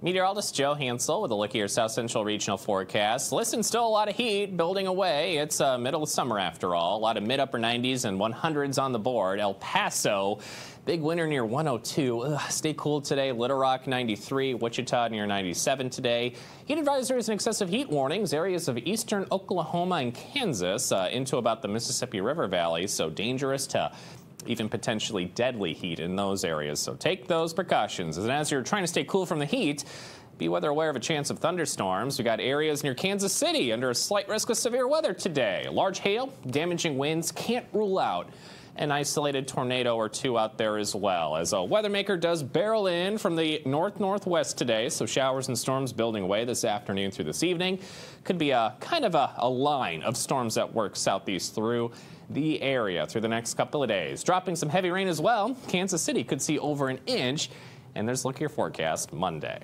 Meteorologist Joe Hansel with a look at your South Central Regional forecast. Listen, still a lot of heat building away. It's uh, middle of summer after all. A lot of mid upper 90s and 100s on the board. El Paso, big winter near 102. Ugh, stay cool today. Little Rock 93. Wichita near 97 today. Heat advisories and excessive heat warnings. Areas of eastern Oklahoma and Kansas uh, into about the Mississippi River Valley. So dangerous to even potentially deadly heat in those areas. So take those precautions. And as you're trying to stay cool from the heat, be weather aware of a chance of thunderstorms. We got areas near Kansas City under a slight risk of severe weather today. Large hail, damaging winds, can't rule out an isolated tornado or two out there as well. As a weather maker does barrel in from the north northwest today, so showers and storms building away this afternoon through this evening. Could be a kind of a, a line of storms that work southeast through the area through the next couple of days. Dropping some heavy rain as well. Kansas City could see over an inch, and there's look at your forecast Monday.